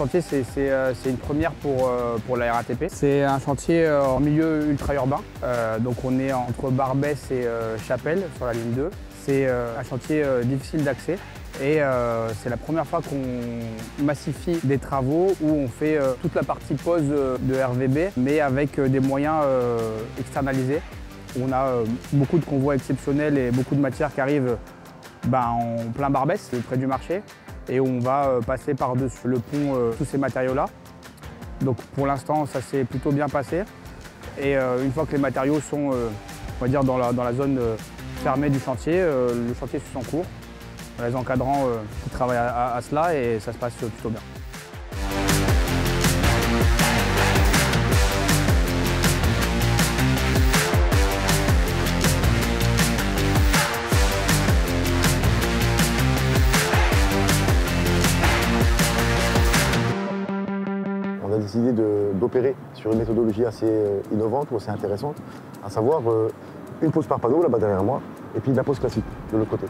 chantier, c'est euh, une première pour, euh, la RATP. C'est un chantier euh, en milieu ultra-urbain. donc on est entre Barbès et Chapelle sur la ligne 2. C'est un chantier difficile d'accès. Et c'est la première fois qu'on massifie des travaux où on fait toute la partie pose de RVB, mais avec des moyens externalisés. On a beaucoup de convois exceptionnels et beaucoup de matières qui arrivent ben, en plein Barbès, près du marché et on va euh, passer par-dessus le pont euh, tous ces matériaux-là. Donc pour l'instant, ça s'est plutôt bien passé. Et euh, une fois que les matériaux sont on dire dans, la, zone fermée du chantier, le chantier suit son cours. Les encadrants travaillent à cela et ça se passe plutôt bien. Décidé d'opérer sur une méthodologie assez euh, innovante ou assez intéressante, à savoir euh, une pose par panneau là-bas derrière moi, et puis la pose classique de l'autre côté.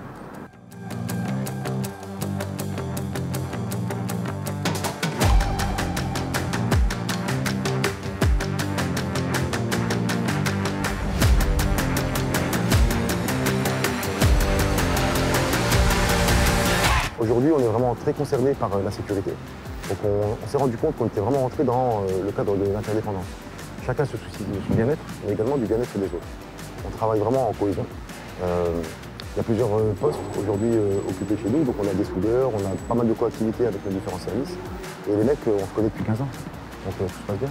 Aujourd'hui, on est vraiment très concerné par euh, la sécurité. Donc on, s'est rendu compte qu'on était vraiment rentré dans euh, le cadre de l'interdépendance. Chacun se soucie de son bien-être, mais également du bien-être des autres. On travaille vraiment en cohésion. Euh, il y a plusieurs postes aujourd'hui occupés chez nous, donc on a des soudeurs, on a pas mal de coactivité avec nos différents services. Et les mecs, on se connaît depuis 15 ans, donc tout se passe bien.